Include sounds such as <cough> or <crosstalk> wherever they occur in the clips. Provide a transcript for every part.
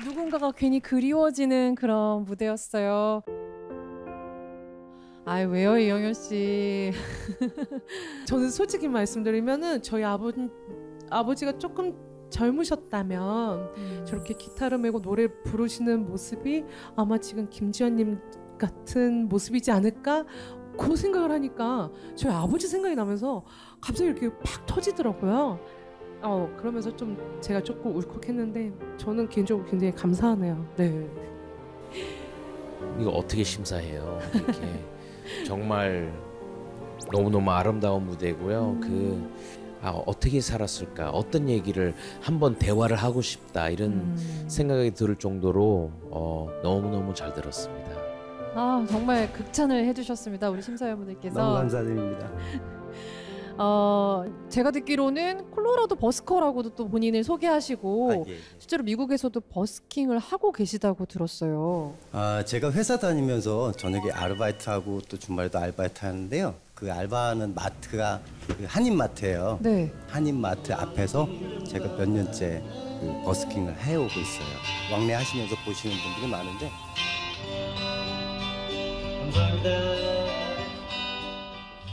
누군가가 괜히 그리워지는 그런 무대였어요. 아이 왜요 이영현 씨? <laughs> 저는 솔직히 말씀드리면은 저희 아버 아버지가 조금 젊으셨다면 저렇게 기타를 메고 노래 부르시는 모습이 아마 지금 김지현님 같은 모습이지 않을까 그 생각을 하니까 저희 아버지 생각이 나면서 갑자기 이렇게 팍 터지더라고요. 어 그러면서 좀 제가 조금 울컥했는데 저는 개인적으로 굉장히 감사하네요. 네. 이거 어떻게 심사해요? 이렇게 <laughs> 정말 너무너무 아름다운 무대고요. 그 아, 어떻게 살았을까? 어떤 얘기를 한번 대화를 하고 싶다 이런 음. 생각이 들 정도로 어, 너무너무 잘 들었습니다. 아 정말 극찬을 해주셨습니다 우리 심사위원분들께서. 너무 감사드립니다. <laughs> 어 제가 듣기로는 콜로라도 버스커라고도 또 본인을 소개하시고 아, 예, 예. 실제로 미국에서도 버스킹을 하고 계시다고 들었어요. 아, 제가 회사 다니면서 저녁에 아르바이트하고 또 주말에도 아르바이트 하는데요. 그 알바하는 마트가 그 한인마트예요. 네. 한인마트 앞에서 제가 몇 년째 그 버스킹을 해오고 있어요. 왕래 하시면서 보시는 분들이 많은데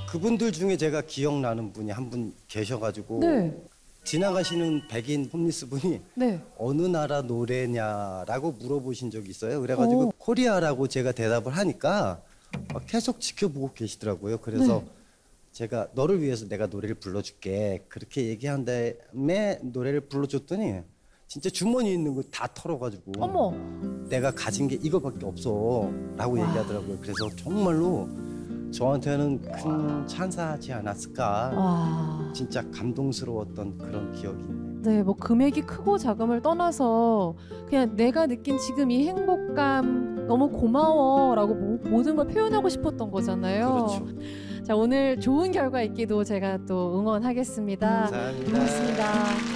그분들 중에 제가 기억나는 분이 한 분 계셔가지고 네. 지나가시는 백인 homeless 분이 네. 어느 나라 노래냐라고 물어보신 적이 있어요. 그래가지고 오. 코리아라고 제가 대답을 하니까 어, 계속 지켜보고 계시더라고요. 그래서 네. 제가 너를 위해서 내가 노래를 불러줄게 그렇게 얘기한 다음에 노래를 불러줬더니 진짜 주머니에 있는 거 다 털어가지고 어머. 내가 가진 게 이거밖에 없어라고 와. 얘기하더라고요. 그래서 정말로 저한테는 큰 찬사하지 않았을까. 와. 진짜 감동스러웠던 그런 기억이 있네요. 네, 뭐 금액이 크고 작음을 떠나서 그냥 내가 느낀 지금 이 행복감 너무 고마워라고 모, 모든 걸 표현하고 싶었던 거잖아요. 그렇죠. 자, 오늘 좋은 결과 있기도 제가 또 응원하겠습니다. 감사합니다. 고맙습니다.